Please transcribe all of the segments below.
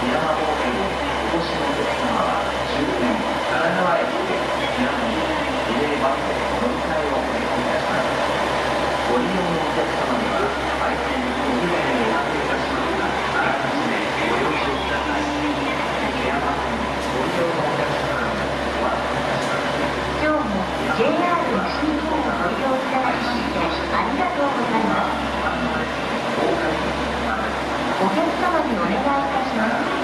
ミラマホテルお越しのお客様は終点神奈川駅でちなみにリレーバスで乗り換えをお願いいたしますご利用のお客様には売店お見合いでおかけいたします。があらかじめご了承くださいケアマ線ご利用のお客様のお待たせいたします今日も JR 西日本をご利用いた。だきましてありがとうございますお客様にお願いいたします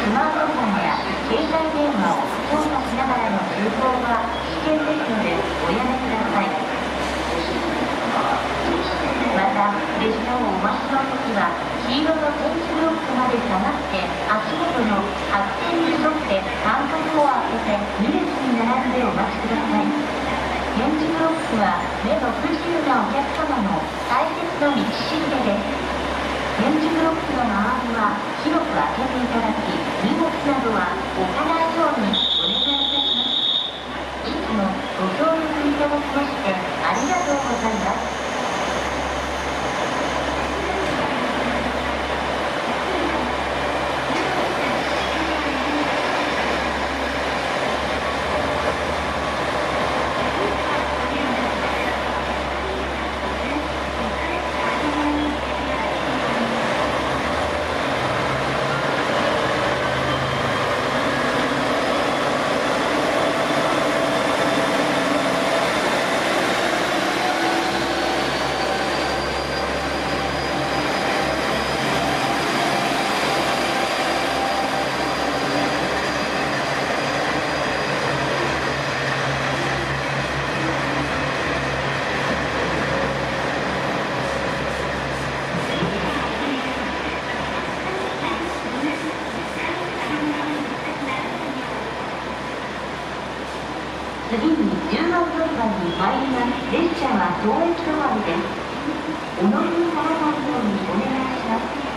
スマートフォンや携帯電話を操作しながらの通行は危険ですのでおやめください。また列車をお待ちの時は黄色の点字ブロックまで下がって足元の白線に沿って間隔を空けて2列に並んでお待ちください。点字ブロックは目の不自由なお客様の大切な道しるべです点字ブロックの周りは広く開けていただき荷物などは置かないようにお願いいたしますいつもご協力いただきましてありがとうございます次に10番乗り場に参ります列車は当駅止まりです。お乗りにならないようにお願いします。